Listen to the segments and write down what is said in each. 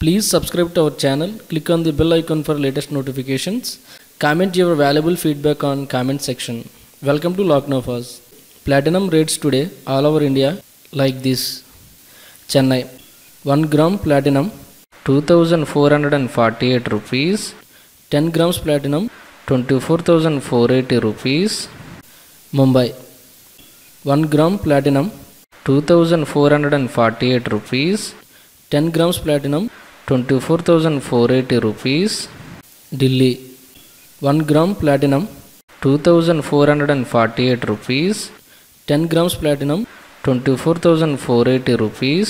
Please subscribe to our channel. Click on the bell icon for latest notifications. Comment your valuable feedback on comment section. Welcome to Laacnofas. Platinum rates today all over India like this. Chennai 1 gram platinum 2448 rupees 10 grams platinum 24480 rupees Mumbai 1 gram platinum 2448 rupees 10 grams platinum 24480 rupees. Delhi 1 gram platinum 2448 rupees. 10 grams platinum 24480 rupees.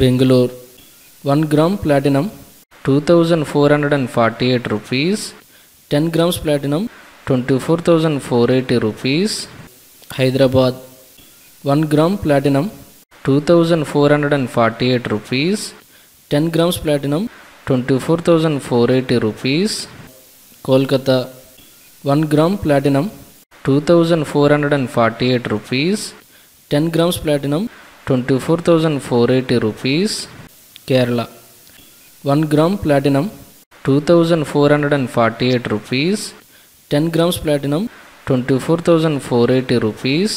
Bangalore 1 gram platinum 2448 rupees. 10 grams platinum 24480 rupees. Hyderabad 1 gram platinum 2448 rupees 10 grams platinum 24480 rupees Kolkata 1 gram platinum 2448 rupees 10 grams platinum 24480 rupees Kerala 1 gram platinum 2448 rupees 10 grams platinum 24480 rupees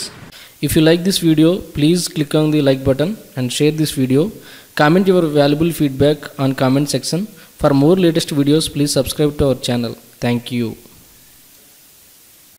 if you like this video please click on the like button and share this video. Comment your valuable feedback on comment section. For more latest videos please subscribe to our channel. Thank you